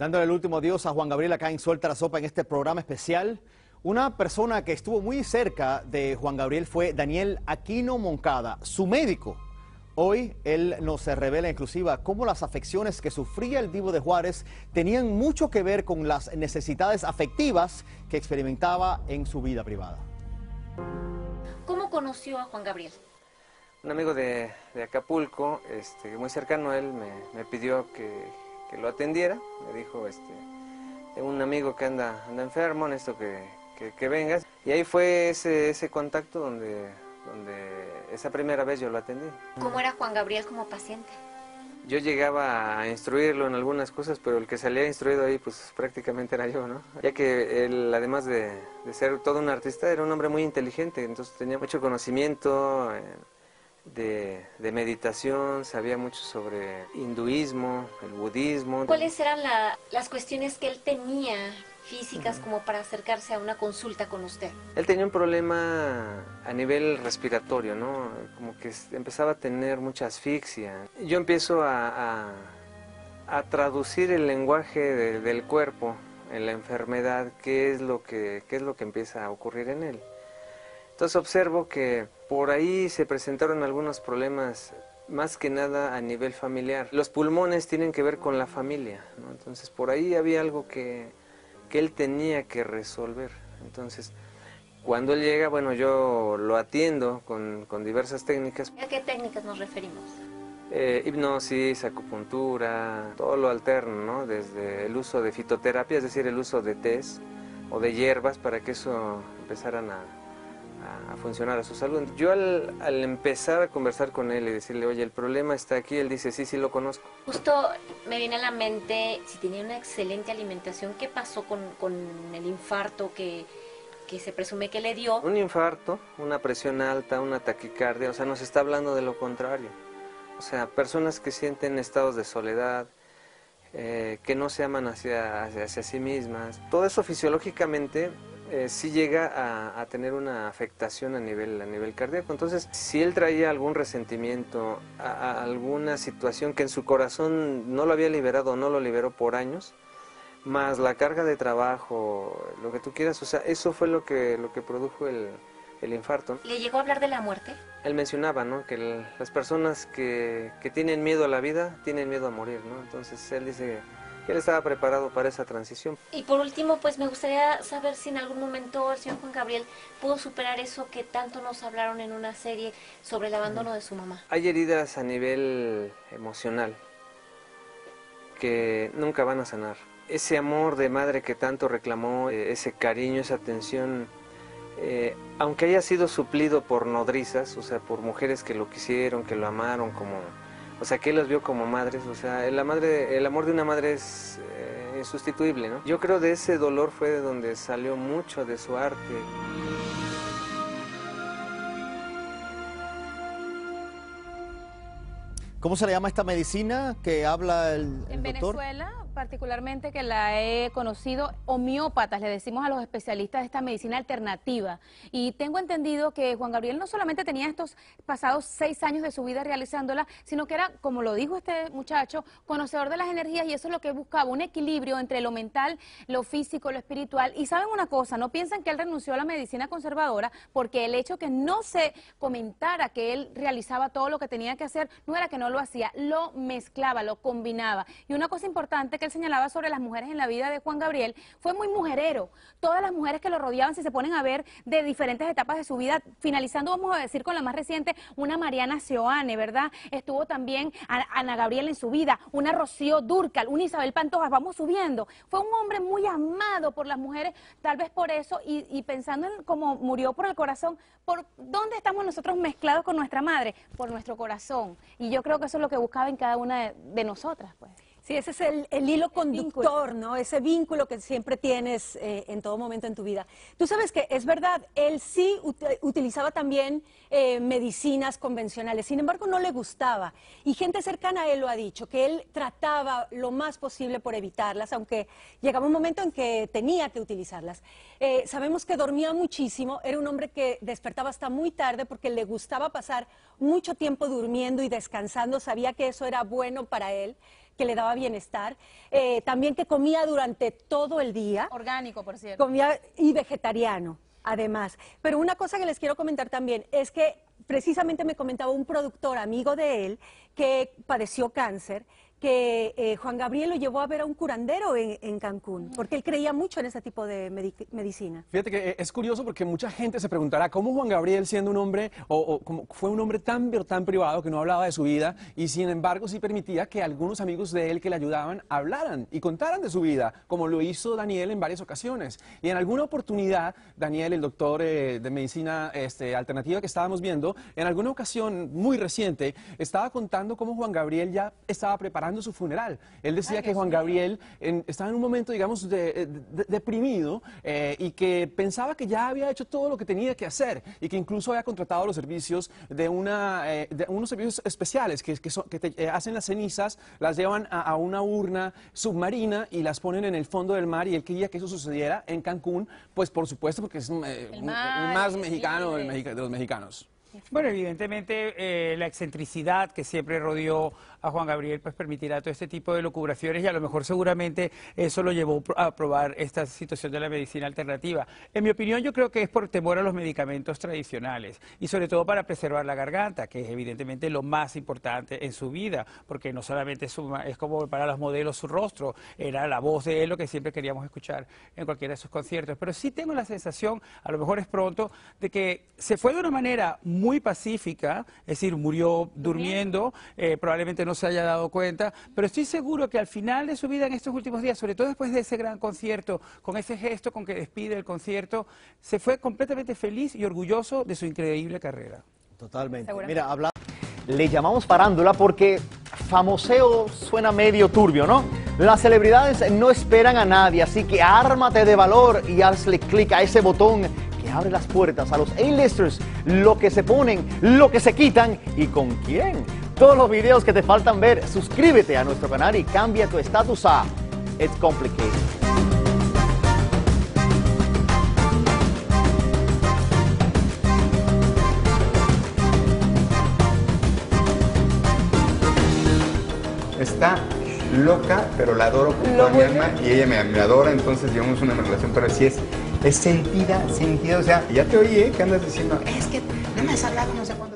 Dándole el último adiós a Juan Gabriel acá en Suelta la Sopa en este programa especial. Una persona que estuvo muy cerca de Juan Gabriel fue Daniel Aquino Moncada, su médico. Hoy él nos revela en exclusiva cómo las afecciones que sufría el Divo de Juárez tenían mucho que ver con las necesidades afectivas que experimentaba en su vida privada. ¿Cómo conoció a Juan Gabriel? Un amigo de, de Acapulco, este, muy cercano a él, me, me pidió que, que, lo atendiera. Me dijo, este, tengo un amigo que anda, anda enfermo, necesito que, que, que vengas. Y ahí fue ese, ese contacto donde, donde esa primera vez yo lo atendí. ¿Cómo era Juan Gabriel como paciente? Yo llegaba a instruirlo en algunas cosas, pero el que salía instruido ahí, pues prácticamente era yo, ¿no? Ya que él, además de, de ser todo un artista, era un hombre muy inteligente, entonces tenía mucho conocimiento. Eh, de, de, meditación, sabía mucho sobre hinduismo, el budismo. ¿Cuáles eran la, las cuestiones que él tenía físicas uh -huh. como para acercarse a una consulta con usted? Él tenía un problema a nivel respiratorio, ¿no? Como que empezaba a tener mucha asfixia. Yo empiezo a, a, a traducir el lenguaje de, del cuerpo en la enfermedad, qué es lo que qué es lo que empieza a ocurrir en él. Entonces observo que por ahí se presentaron algunos problemas, más que nada a nivel familiar. Los pulmones tienen que ver con la familia, ¿no? entonces por ahí había algo que, que él tenía que resolver. Entonces, cuando él llega, bueno, yo lo atiendo con, con diversas técnicas. ¿A qué técnicas nos referimos? Eh, hipnosis, acupuntura, todo lo alterno, ¿no? Desde el uso de fitoterapia, es decir, el uso de tés o de hierbas para que eso empezaran a, a funcionar a su salud. Yo al, al, empezar a conversar con él y decirle, oye, el problema está aquí, él dice, sí, sí lo conozco. Justo me viene a la mente, si tenía una excelente alimentación, ¿qué pasó con, con el infarto que, que se presume que le dio? Un infarto, una presión alta, una taquicardia, o sea, nos está hablando de lo contrario. O sea, personas que sienten estados de soledad, eh, que no se aman hacia, hacia, hacia sí mismas. Todo eso fisiológicamente eh, sí llega a, a, tener una afectación a nivel, a nivel cardíaco. Entonces, si él traía algún resentimiento, a, alguna situación que en su corazón no lo había liberado o no lo liberó por años, más la carga de trabajo, lo que tú quieras, o sea, eso fue lo que, lo que produjo el, el infarto. ¿Le llegó a hablar de la muerte? Él mencionaba, ¿no? Que el, las personas que, que tienen miedo a la vida tienen miedo a morir, ¿no? Entonces él dice que él estaba preparado para esa transición. Y por último, pues me gustaría saber si en algún momento el señor Juan Gabriel pudo superar eso que tanto nos hablaron en una serie sobre el abandono de su mamá. Hay heridas a nivel emocional que nunca van a sanar. Ese amor de madre que tanto reclamó, eh, ese cariño, esa atención, eh, aunque haya sido suplido por nodrizas, o sea, por mujeres que lo quisieron, que lo amaron, como, o sea, que él los vio como madres, o sea, la madre, el amor de una madre es eh, insustituible, ¿no? Yo creo de ese dolor fue de donde salió mucho de su arte. ¿Cómo se le llama esta medicina que habla el, el en doctor? Venezuela, particularmente que la he conocido, homeópatas, le decimos a los especialistas de esta medicina alternativa. Y tengo entendido que Juan Gabriel no solamente tenía estos pasados seis años de su vida realizándola, sino que era, como lo dijo este muchacho, conocedor de las energías y eso es lo que buscaba, un equilibrio entre lo mental, lo físico, lo espiritual. Y saben una cosa, no piensan que él renunció a la medicina conservadora porque el hecho que no se comentara que él realizaba todo lo que tenía que hacer, no era que no lo hacía, lo mezclaba, lo combinaba. Y una cosa importante que señalaba sobre las mujeres en la vida de Juan Gabriel fue muy mujerero. Todas las mujeres que lo rodeaban, si se ponen a ver de diferentes etapas de su vida, finalizando, vamos a decir, con la más reciente, una Mariana Seoane, ¿verdad? Estuvo también Ana Gabriel en su vida, una Rocío Durcal, una Isabel Pantojas, vamos subiendo. Fue un hombre muy amado por las mujeres, tal vez por eso, y, y pensando en cómo murió por el corazón, ¿por dónde estamos nosotros mezclados con nuestra madre? Por nuestro corazón. Y yo creo que eso es lo que buscaba en cada una de, de nosotras, pues. Sí, ese es el, el hilo conductor, ¿no? Ese vínculo que siempre tienes eh, en todo momento en tu vida. Tú sabes que es verdad, él sí ut utilizaba también eh, medicinas convencionales, sin embargo no le gustaba. Y gente cercana a él lo ha dicho, que él trataba lo más posible por evitarlas, aunque llegaba un momento en que tenía que utilizarlas. Eh, sabemos que dormía muchísimo, era un hombre que despertaba hasta muy tarde porque le gustaba pasar mucho tiempo durmiendo y descansando, sabía que eso era bueno para él que le daba bienestar, eh, también que comía durante todo el día. Orgánico, por cierto. Comía y vegetariano, además. Pero una cosa que les quiero comentar también es que precisamente me comentaba un productor amigo de él que padeció cáncer que eh, Juan Gabriel lo llevó a ver a un curandero en, Cancún, porque él creía mucho en ese tipo de medicina. Fíjate que eh, es curioso porque mucha gente se preguntará cómo Juan Gabriel, siendo un hombre, o, fue un hombre tan, tan privado que no hablaba de su vida, y sin embargo sí permitía que algunos amigos de él que le ayudaban hablaran y contaran de su vida, como lo hizo Daniel en varias ocasiones. Y en alguna oportunidad, Daniel, el doctor eh, de medicina este, alternativa que estábamos viendo, en alguna ocasión muy reciente, estaba contando cómo Juan Gabriel ya estaba preparando su funeral. Él decía que Juan Gabriel estaba en un momento, digamos, deprimido eh, y que pensaba que ya había hecho todo lo que tenía que hacer y que incluso había contratado los servicios de, una, eh, unos servicios especiales que, que, eh, hacen las cenizas, las llevan a, una urna submarina y las ponen en el fondo del mar y él quería que eso sucediera en Cancún, pues por supuesto porque es el, más mexicano de los mexicanos. Bueno, evidentemente la excentricidad que siempre rodeó a Juan Gabriel pues permitirá todo este tipo de locubraciones y a lo mejor seguramente eso lo llevó a aprobar esta situación de la medicina alternativa. En mi opinión yo creo que es por temor a los medicamentos tradicionales y sobre todo para preservar la garganta, que es evidentemente lo más importante en su vida, porque no solamente es, es como para los modelos su rostro, era la voz de él lo que siempre queríamos escuchar en cualquiera de sus conciertos, pero sí tengo la sensación, a lo mejor es pronto, de que se fue de una manera muy pacífica, es decir, murió durmiendo, eh, probablemente no se haya dado cuenta, pero estoy seguro que al final de su vida en estos últimos días, sobre todo después de ese gran concierto, con ese gesto con que despide el concierto, se fue completamente feliz y orgulloso de su increíble carrera. Totalmente. Mira, habla... Le llamamos parándula porque famoseo suena medio turbio, ¿no? Las celebridades no esperan a nadie, así que ármate de valor y hazle clic a ese botón que abre las puertas a los A-listers, lo que se ponen, lo que se quitan y con quién todos los videos que te faltan ver, suscríbete a nuestro canal y cambia tu estatus a It's Complicated. Está loca, pero la adoro con toda mi alma y ella me, adora, entonces llevamos una relación, pero sí es, es sentida, sentida, o sea, ya te oí, ¿eh? que andas diciendo, es que no me has hablado, no sé cuándo.